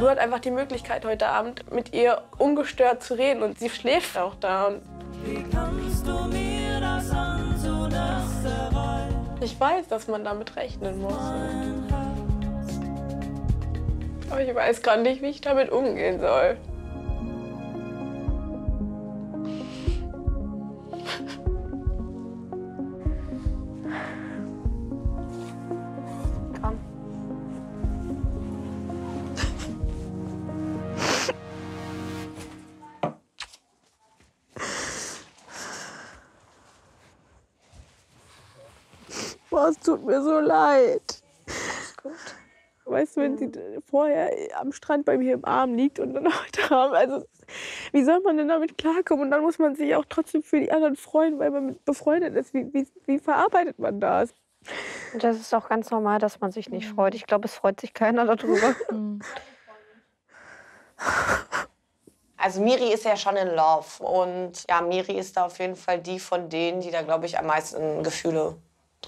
Lu hat einfach die Möglichkeit, heute Abend mit ihr ungestört zu reden und sie schläft auch da. Wie kannst du mir das an, so ich weiß, dass man damit rechnen muss. Aber ich weiß gerade nicht, wie ich damit umgehen soll. Boah, es tut mir so leid. Weißt du, wenn sie vorher am Strand bei mir im Arm liegt und dann heute Abend, also wie soll man denn damit klarkommen? Und dann muss man sich auch trotzdem für die anderen freuen, weil man mit befreundet ist. Wie, wie, wie verarbeitet man das? Und das ist auch ganz normal, dass man sich nicht freut. Ich glaube, es freut sich keiner darüber. Also Miri ist ja schon in Love und ja, Miri ist da auf jeden Fall die von denen, die da, glaube ich, am meisten Gefühle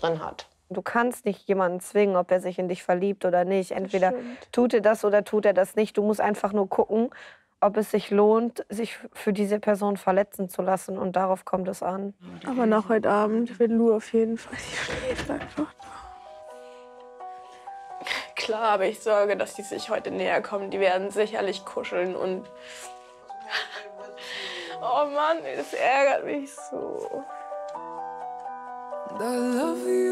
drin hat. Du kannst nicht jemanden zwingen, ob er sich in dich verliebt oder nicht. Entweder tut er das oder tut er das nicht. Du musst einfach nur gucken, ob es sich lohnt, sich für diese Person verletzen zu lassen. Und darauf kommt es an. Aber nach heute Abend will Lu auf jeden Fall, sie schläft einfach. Klar habe ich Sorge, dass die sich heute näher kommen. Die werden sicherlich kuscheln und. Oh Mann, das ärgert mich so. I love you.